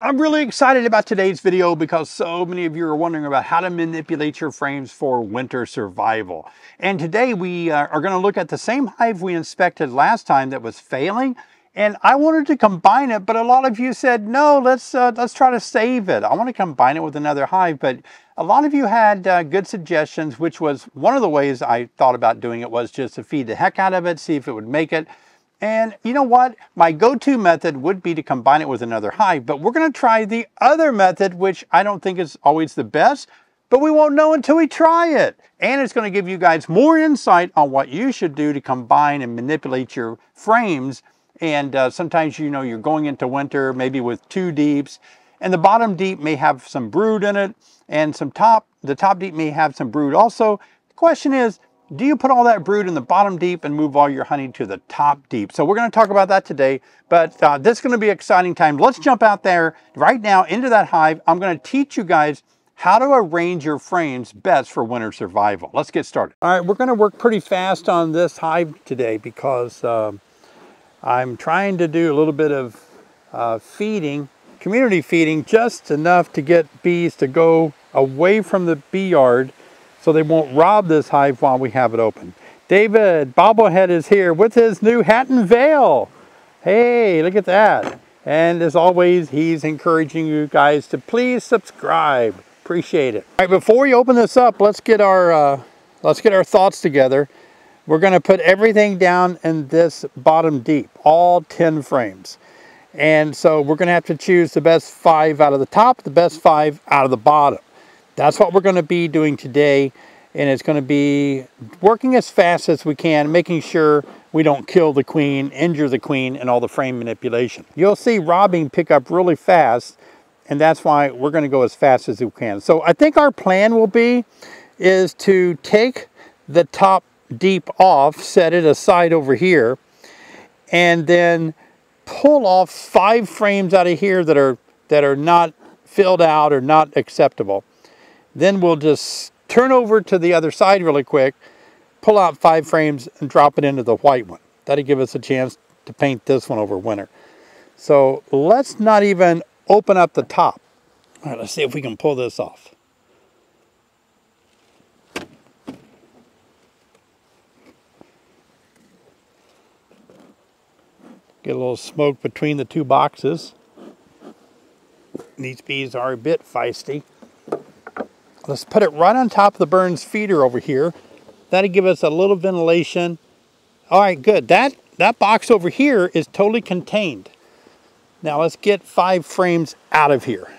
I'm really excited about today's video because so many of you are wondering about how to manipulate your frames for winter survival. And today we uh, are going to look at the same hive we inspected last time that was failing. And I wanted to combine it, but a lot of you said, no, let's, uh, let's try to save it. I want to combine it with another hive, but a lot of you had uh, good suggestions, which was one of the ways I thought about doing it was just to feed the heck out of it, see if it would make it. And you know what? My go-to method would be to combine it with another hive, but we're going to try the other method, which I don't think is always the best, but we won't know until we try it. And it's going to give you guys more insight on what you should do to combine and manipulate your frames. And uh, sometimes, you know, you're going into winter, maybe with two deeps, and the bottom deep may have some brood in it, and some top, the top deep may have some brood also. The question is, do you put all that brood in the bottom deep and move all your honey to the top deep? So we're going to talk about that today, but uh, this is going to be exciting time. Let's jump out there right now into that hive. I'm going to teach you guys how to arrange your frames best for winter survival. Let's get started. All right, we're going to work pretty fast on this hive today because uh, I'm trying to do a little bit of uh, feeding, community feeding, just enough to get bees to go away from the bee yard so they won't rob this hive while we have it open. David Bobblehead is here with his new hat and veil. Hey, look at that. And as always, he's encouraging you guys to please subscribe. Appreciate it. All right, before we open this up, let's get our uh, let's get our thoughts together. We're to put everything down in this bottom deep, all 10 frames. And so we're to have to choose the best five out of the top, the best five out of the bottom. That's what we're going to be doing today. And it's going to be working as fast as we can, making sure we don't kill the queen, injure the queen, and all the frame manipulation. You'll see robbing pick up really fast, and that's why we're going to go as fast as we can. So I think our plan will be is to take the top deep off, set it aside over here, and then pull off five frames out of here that are that are not filled out or not acceptable. Then we'll just turn over to the other side really quick, pull out five frames and drop it into the white one. That'll give us a chance to paint this one over winter. So let's not even open up the top. All right, let's see if we can pull this off. Get a little smoke between the two boxes. These bees are a bit feisty. Let's put it right on top of the Burns feeder over here. That'll give us a little ventilation. All right, good. That, that box over here is totally contained. Now let's get five frames out of here.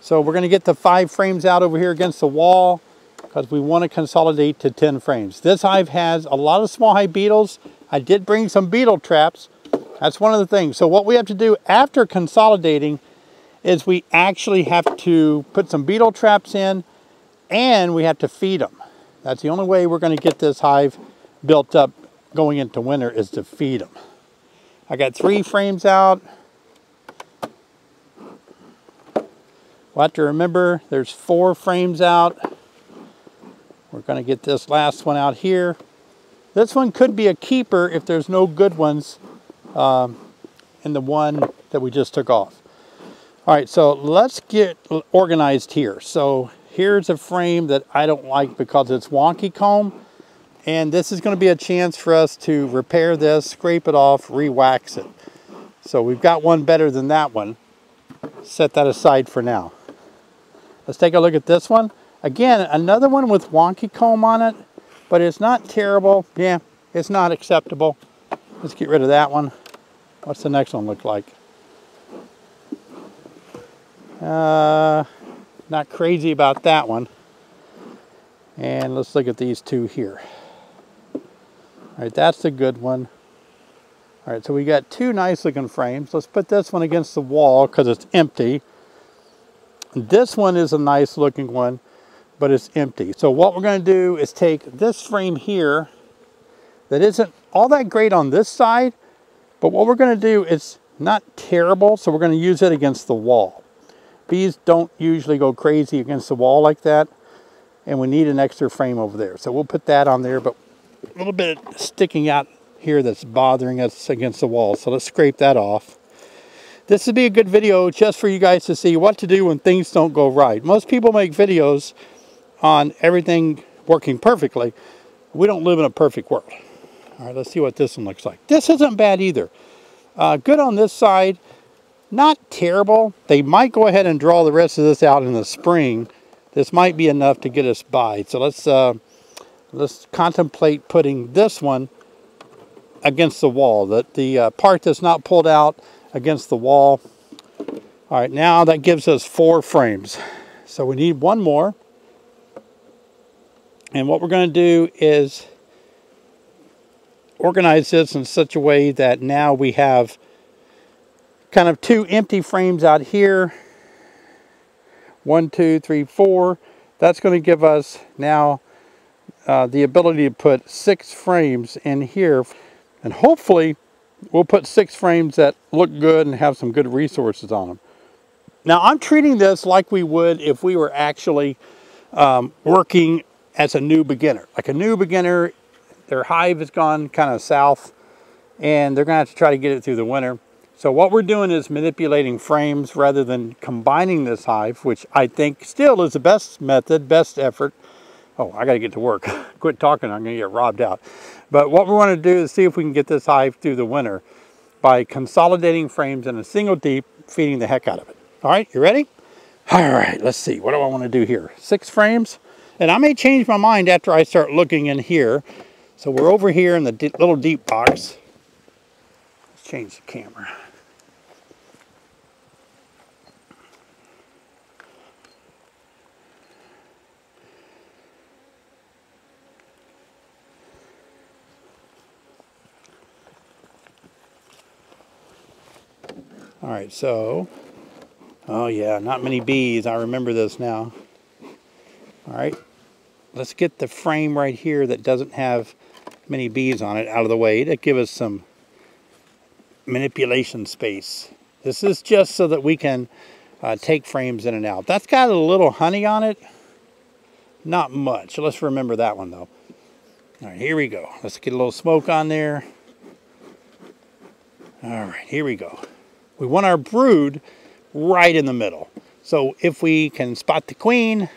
So we're gonna get the five frames out over here against the wall because we want to consolidate to 10 frames. This hive has a lot of small hive beetles. I did bring some beetle traps. That's one of the things. So what we have to do after consolidating is we actually have to put some beetle traps in and we have to feed them. That's the only way we're going to get this hive built up going into winter is to feed them. I got three frames out. We'll have to remember there's four frames out. We're going to get this last one out here. This one could be a keeper if there's no good ones um, in the one that we just took off. All right, so let's get organized here. So here's a frame that I don't like because it's wonky comb. And this is going to be a chance for us to repair this, scrape it off, re-wax it. So we've got one better than that one. Set that aside for now. Let's take a look at this one. Again, another one with wonky comb on it, but it's not terrible. Yeah, it's not acceptable. Let's get rid of that one. What's the next one look like? Uh, not crazy about that one. And let's look at these two here. All right, that's a good one. All right, so we got two nice looking frames. Let's put this one against the wall because it's empty. This one is a nice looking one, but it's empty. So what we're gonna do is take this frame here that isn't all that great on this side, but what we're gonna do is not terrible, so we're gonna use it against the wall. Bees don't usually go crazy against the wall like that. And we need an extra frame over there. So we'll put that on there, but a little bit sticking out here that's bothering us against the wall. So let's scrape that off. this would be a good video just for you guys to see what to do when things don't go right. Most people make videos on everything working perfectly. We don't live in a perfect world. All right, let's see what this one looks like. This isn't bad either. Uh, good on this side. Not terrible. They might go ahead and draw the rest of this out in the spring. This might be enough to get us by. So let's uh, let's contemplate putting this one against the wall. That the uh, part that's not pulled out against the wall. All right, now that gives us four frames. So we need one more. And what we're going to do is organize this in such a way that now we have kind of two empty frames out here. One, two, three, four. That's going to give us now uh, the ability to put six frames in here. And hopefully we'll put six frames that look good and have some good resources on them. Now I'm treating this like we would if we were actually um, working as a new beginner. Like a new beginner, their hive has gone kind of south and they're gonna have to try to get it through the winter. So what we're doing is manipulating frames rather than combining this hive, which I think still is the best method, best effort. Oh, I gotta get to work. Quit talking, I'm gonna get robbed out. But what we wanna do is see if we can get this hive through the winter by consolidating frames in a single deep, feeding the heck out of it. All right, you ready? All right, let's see, what do I wanna do here? Six frames, and I may change my mind after I start looking in here. So we're over here in the little deep box. Let's change the camera. All right, so, oh yeah, not many bees. I remember this now. All right, let's get the frame right here that doesn't have many bees on it out of the way to give us some manipulation space. This is just so that we can uh, take frames in and out. That's got a little honey on it. Not much. Let's remember that one though. All right, here we go. Let's get a little smoke on there. All right, here we go. We want our brood right in the middle. So if we can spot the queen,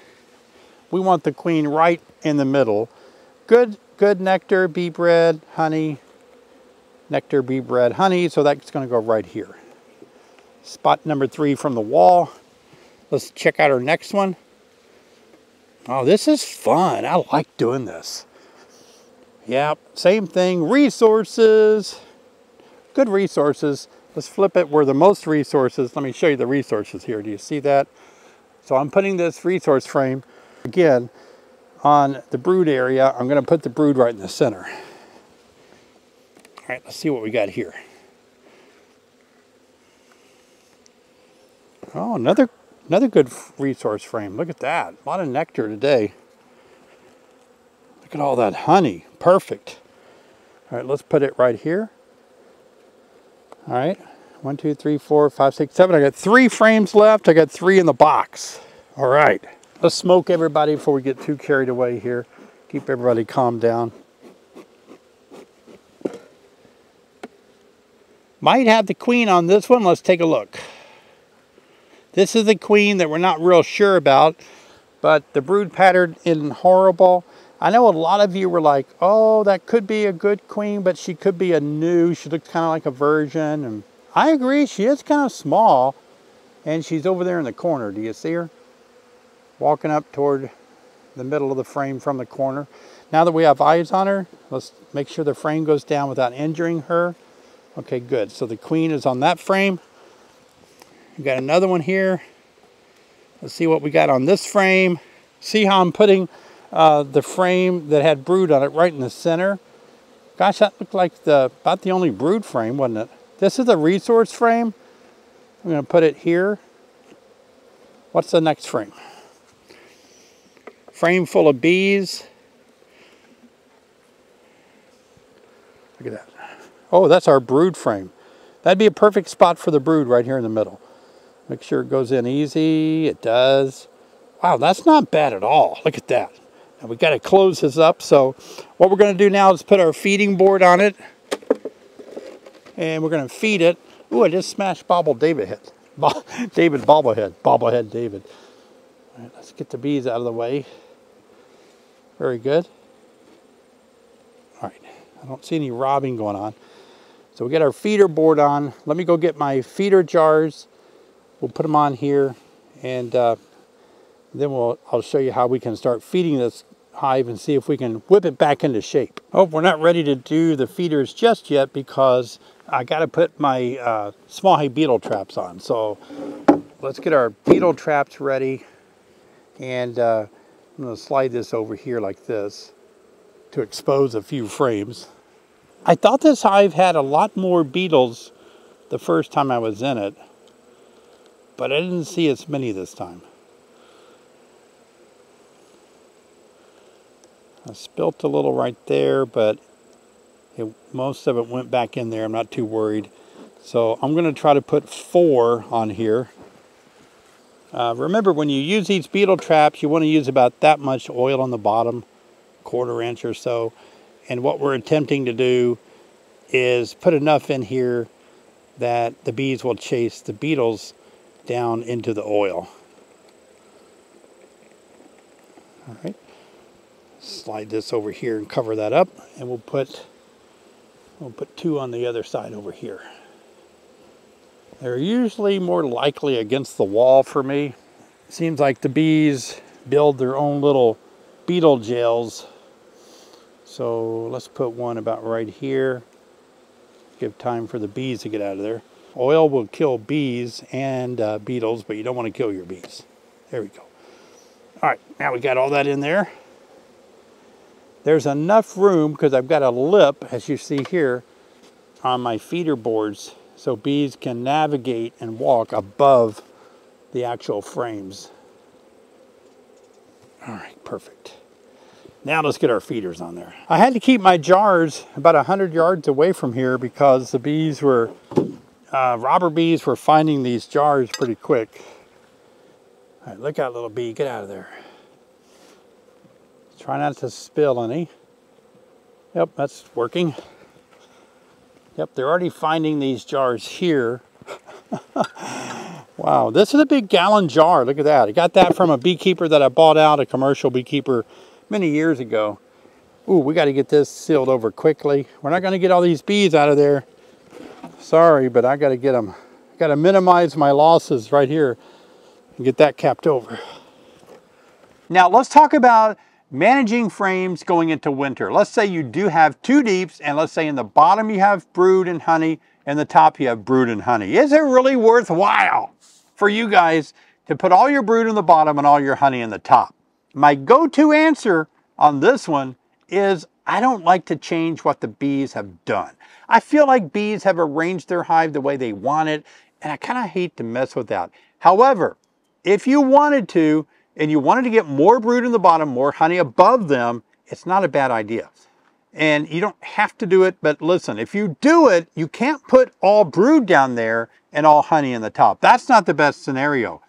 we want the queen right in the middle. Good, good nectar, bee bread, honey, nectar, bee bread, honey. So that's going to go right here. Spot number three from the wall. Let's check out our next one. Oh, this is fun. I like doing this. Yeah, same thing. Resources. Good resources. Let's flip it where the most resources. Let me show you the resources here. Do you see that? So I'm putting this resource frame again on the brood area. I'm going to put the brood right in the center. All right, let's see what we got here. Oh, another another good resource frame. Look at that. A lot of nectar today. Look at all that honey. Perfect. All right, let's put it right here. All right, one, two, three, four, five, six, seven. I got three frames left. I got three in the box. All right, let's smoke everybody before we get too carried away here. Keep everybody calm down. Might have the queen on this one. Let's take a look. This is the queen that we're not real sure about, but the brood pattern isn't horrible. I know a lot of you were like, oh, that could be a good queen, but she could be a new. She looks kind of like a virgin. And I agree, she is kind of small. And she's over there in the corner. Do you see her? Walking up toward the middle of the frame from the corner. Now that we have eyes on her, let's make sure the frame goes down without injuring her. Okay, good. So the queen is on that frame. We got another one here. Let's see what we got on this frame. See how I'm putting uh, the frame that had brood on it right in the center. Gosh, that looked like the about the only brood frame, wasn't it? This is a resource frame. I'm going to put it here. What's the next frame? Frame full of bees. Look at that. Oh, that's our brood frame. That'd be a perfect spot for the brood right here in the middle. Make sure it goes in easy. It does. Wow, that's not bad at all. Look at that. And we got to close this up. So what we're going to do now is put our feeding board on it. And we're going to feed it Ooh, I just smashed Bobble David head. David bobblehead, bobblehead David. All right, let's get the bees out of the way. Very good. All right, I don't see any robbing going on. So we get our feeder board on. Let me go get my feeder jars. We'll put them on here and uh, then we'll, I'll show you how we can start feeding this hive and see if we can whip it back into shape. Oh, we're not ready to do the feeders just yet because I got to put my uh, small hive beetle traps on. So let's get our beetle traps ready and uh, I'm to slide this over here like this to expose a few frames. I thought this hive had a lot more beetles the first time I was in it, but I didn't see as many this time. I spilt a little right there, but it, most of it went back in there. I'm not too worried. So I'm going to try to put four on here. Uh, remember, when you use these beetle traps, you want to use about that much oil on the bottom, quarter inch or so. And what we're attempting to do is put enough in here that the bees will chase the beetles down into the oil. All right slide this over here and cover that up and we'll put we'll put two on the other side over here. They're usually more likely against the wall for me. Seems like the bees build their own little beetle jails. So let's put one about right here. Give time for the bees to get out of there. Oil will kill bees and uh, beetles but you don't want to kill your bees. There we go. All right now we got all that in there there's enough room because I've got a lip, as you see here, on my feeder boards so bees can navigate and walk above the actual frames. All right, perfect. Now let's get our feeders on there. I had to keep my jars about 100 yards away from here because the bees were, uh, robber bees were finding these jars pretty quick. All right, look out little bee, get out of there. Try not to spill any. Yep, that's working. Yep, they're already finding these jars here. wow, this is a big gallon jar. Look at that. I got that from a beekeeper that I bought out, a commercial beekeeper, many years ago. Ooh, we got to get this sealed over quickly. We're not going to get all these bees out of there. Sorry, but I got to get them. got to minimize my losses right here and get that capped over. Now let's talk about managing frames going into winter. Let's say you do have two deeps and let's say in the bottom you have brood and honey and the top you have brood and honey. Is it really worthwhile for you guys to put all your brood in the bottom and all your honey in the top? My go-to answer on this one is I don't like to change what the bees have done. I feel like bees have arranged their hive the way they want it and I kind of hate to mess with that. However, if you wanted to, and you wanted to get more brood in the bottom, more honey above them, it's not a bad idea. And you don't have to do it, but listen, if you do it, you can't put all brood down there and all honey in the top. That's not the best scenario.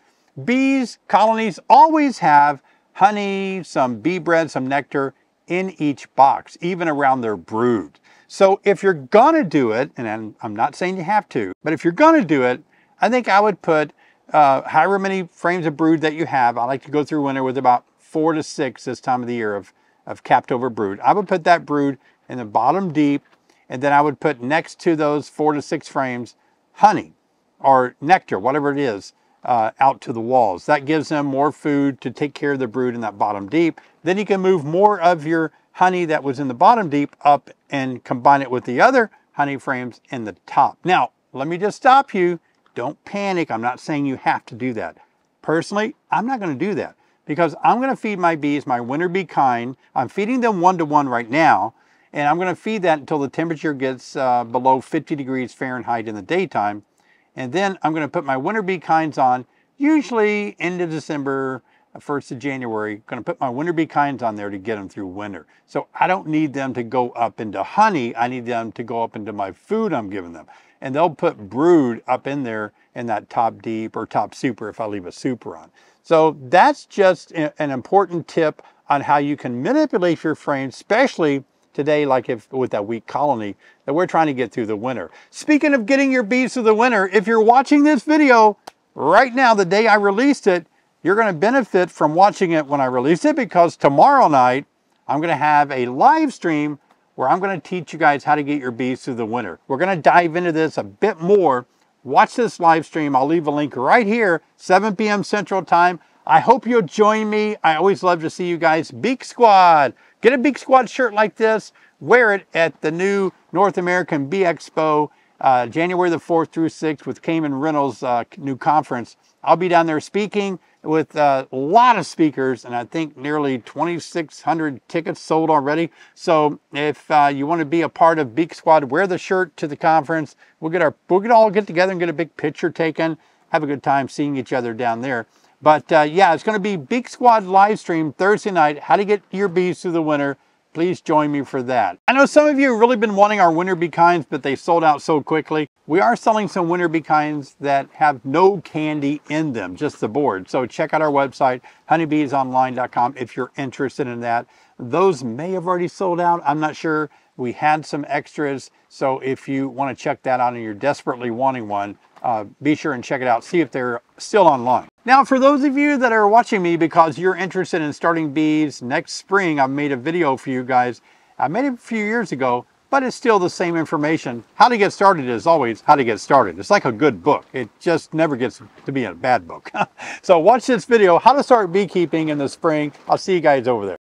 Bees, colonies always have honey, some bee bread, some nectar in each box, even around their brood. So if you're gonna do it, and I'm not saying you have to, but if you're gonna do it, I think I would put uh, however many frames of brood that you have, I like to go through winter with about four to six this time of the year of, of capped over brood. I would put that brood in the bottom deep, and then I would put next to those four to six frames honey or nectar, whatever it is, uh, out to the walls. That gives them more food to take care of the brood in that bottom deep. Then you can move more of your honey that was in the bottom deep up and combine it with the other honey frames in the top. Now, let me just stop you don't panic. I'm not saying you have to do that. Personally, I'm not going to do that because I'm going to feed my bees my winter bee kind. I'm feeding them one-to-one right now, and I'm going to feed that until the temperature gets uh, below 50 degrees Fahrenheit in the daytime. And then I'm going to put my winter bee kinds on, usually end of December, 1st of January, going to put my winter bee kinds on there to get them through winter. So I don't need them to go up into honey. I need them to go up into my food I'm giving them and they'll put brood up in there in that top deep or top super if I leave a super on. So that's just an important tip on how you can manipulate your frame, especially today, like if with that weak colony, that we're trying to get through the winter. Speaking of getting your bees through the winter, if you're watching this video right now, the day I released it, you're going to benefit from watching it when I release it because tomorrow night, I'm going to have a live stream where I'm going to teach you guys how to get your bees through the winter. We're going to dive into this a bit more. Watch this live stream. I'll leave a link right here, 7 p.m. Central Time. I hope you'll join me. I always love to see you guys. BeekSquad. Get a BeekSquad shirt like this. Wear it at the new North American Bee Expo, uh, January the 4th through 6th with Kamon Reynolds' uh, new conference. I'll be down there speaking with a lot of speakers, and I think nearly 2,600 tickets sold already. So if uh, you want to be a part of BeekSquad, wear the shirt to the conference. We'll get our we'll get all get together and get a big picture taken. Have a good time seeing each other down there. But uh, yeah, it's going to be BeekSquad live stream Thursday night. How to get your bees through the winter please join me for that. I know some of you have really been wanting our winter bee kinds, but they sold out so quickly. We are selling some winter bee kinds that have no candy in them, just the board. So check out our website, honeybeesonline.com, if you're interested in that. Those may have already sold out. I'm not sure. We had some extras. So if you want to check that out and you're desperately wanting one, uh, be sure and check it out. See if they're still online. Now, for those of you that are watching me because you're interested in starting bees next spring, I've made a video for you guys. I made it a few years ago, but it's still the same information. How to get started is always how to get started. It's like a good book. It just never gets to be a bad book. so watch this video, how to start beekeeping in the spring. I'll see you guys over there.